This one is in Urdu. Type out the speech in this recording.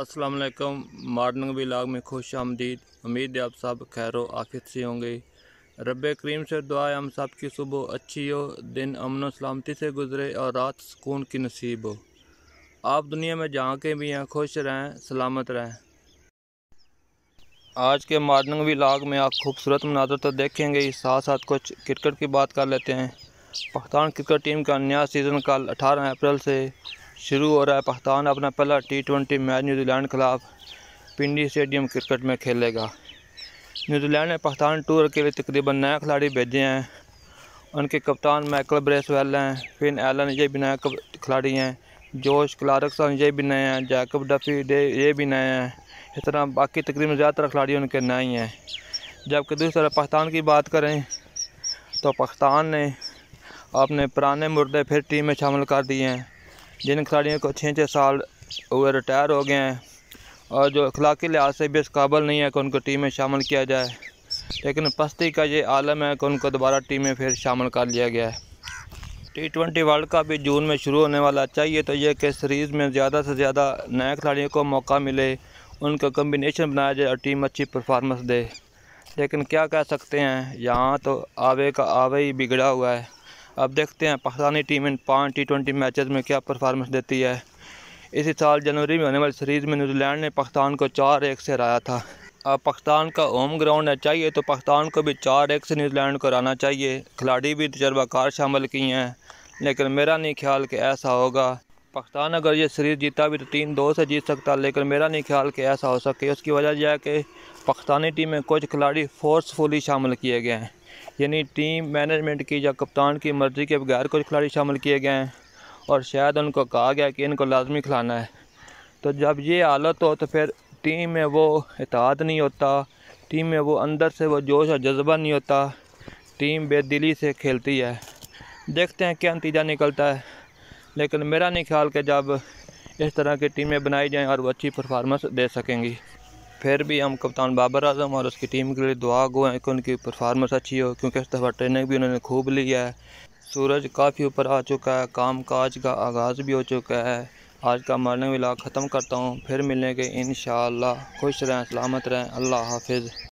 السلام علیکم مارننگ ولاگ میں خوش آمدید۔ امید ہے آپ سب خیر و آفیت سے ہوں گے۔ رب کریم سے دعا ہے ہم سب کی صبح اچھی ہو، دن امن و سلامتی سے گزرے اور رات سکون کی نصیب ہو۔ آپ دنیا میں جہاں کے بھی ہیں، خوش رہیں، سلامت رہیں۔ آج کے مارننگ ولاگ میں آپ خوبصورت مناظر تو دیکھیں گے، ساتھ ساتھ کچھ کرکٹ کی بات کر لیتے ہیں۔ پاکستان کرکٹ ٹیم کا نیا سیزن کل اٹھارہ اپریل سے شروع ہو رہا ہے، پاکستان اپنا پہلا T twenty match New Zealand خلاف پنڈی اسٹیڈیم کرکٹ میں کھیلے گا۔ نیوزی لینڈ نے پاکستان ٹور کے لیے تقریباً نئے کھلاڑی بھیجے ہیں۔ ان کے کپتان مائیکل بریس ویل ہیں، فن ایلن یہ بھی نئے کھلاڑی ہیں۔ جوش کلارکسن یہ بھی نئے ہیں، جیکب ڈفی ڈے یہ بھی نئے ہیں۔ اس طرح باقی تقریباً زیادہ تر کھلاڑی ان کے نئے ہیں۔ جبکہ دوسری طرف پاکستان کی بات کریں تو پاکستان نے اپنے پرانے مردے پھر ٹیم میں شامل کر دیے ہیں۔ جن کھلاڑیوں کو چھ چھ سال ہوئے ریٹائر ہو گئے ہیں اور جو اخلاقی لحاظ سے بھی اس قابل نہیں ہے کہ ان کو ٹیم میں شامل کیا جائے، لیکن پستی کا یہ عالم ہے کہ ان کو دوبارہ ٹیم میں پھر شامل کر لیا گیا ہے۔ ٹی ٹوینٹی ورلڈ کپ بھی جون میں شروع ہونے والا چاہیے تو یہ کہ سیریز میں زیادہ سے زیادہ نئے کھلاڑیوں کو موقع ملے، ان کا کمبینیشن بنایا جائے اور ٹیم اچھی پرفارمنس دے۔ لیکن کیا کہہ سکتے ہیں؟ یہاں تو آوے کا آوے ہی بگڑا ہوا ہے۔ اب دیکھتے ہیں پاکستانی ٹیم ان پانچ ٹی ٹوینٹی میچز میں کیا پرفارمنس دیتی ہے۔ اسی سال جنوری میں ہونے والی سیریز میں نیوزی لینڈ نے پاکستان کو چار ایک سے ہرایا تھا۔ اب پاکستان کا ہوم گراؤنڈ ہے، چاہیے تو پاکستان کو بھی چار ایک سے نیوزی لینڈ کو ہرانا چاہیے۔ کھلاڑی بھی تجربہ کار شامل کی ہیں، لیکن میرا نہیں خیال کہ ایسا ہوگا۔ پاکستان اگر یہ سیریز جیتا بھی تو تین دو سے جیت سکتا، لیکن میرا نہیں خیال کہ ایسا ہو سکے۔ اس کی وجہ یہ ہے کہ پاکستانی ٹیم میں کچھ کھلاڑی فورسفلی شامل کیے گئے ہیں۔ یعنی ٹیم مینجمنٹ کی یا کپتان کی مرضی کے بغیر کچھ کھلاڑی شامل کیے گئے ہیں اور شاید ان کو کہا گیا کہ ان کو لازمی کھلانا ہے۔ تو جب یہ حالت ہو تو پھر ٹیم میں وہ اتحاد نہیں ہوتا، ٹیم میں وہ اندر سے وہ جوش اور جذبہ نہیں ہوتا، ٹیم بے دلی سے کھیلتی ہے۔ دیکھتے ہیں کیا نتیجہ نکلتا ہے۔ لیکن میرا نہیں خیال کہ جب اس طرح کی ٹیمیں بنائی جائیں اور وہ اچھی پرفارمنس دے سکیں گی۔ پھر بھی ہم کپتان بابر اعظم اور اس کی ٹیم کے لیے دعا گو ہیں کہ ان کی پرفارمنس اچھی ہو، کیونکہ اس دفعہ ٹریننگ بھی انہوں نے خوب لیا ہے۔ سورج کافی اوپر آ چکا ہے، کام کاج کا آغاز بھی ہو چکا ہے۔ آج کا مارننگ ولاگ ختم کرتا ہوں، پھر ملیں گے انشاءاللہ۔ خوش رہیں، سلامت رہیں، اللہ حافظ۔